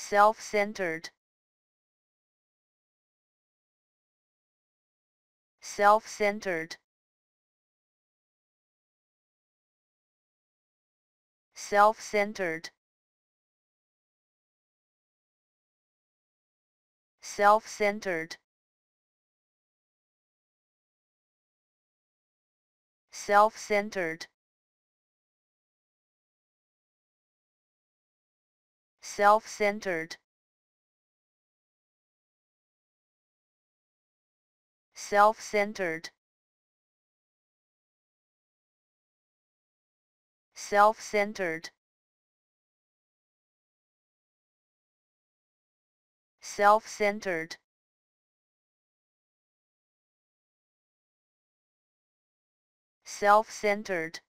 self-centered. Self-centered. Self-centered. Self-centered. Self-centered self-centered. Self-centered. Self-centered. Self-centered. Self-centered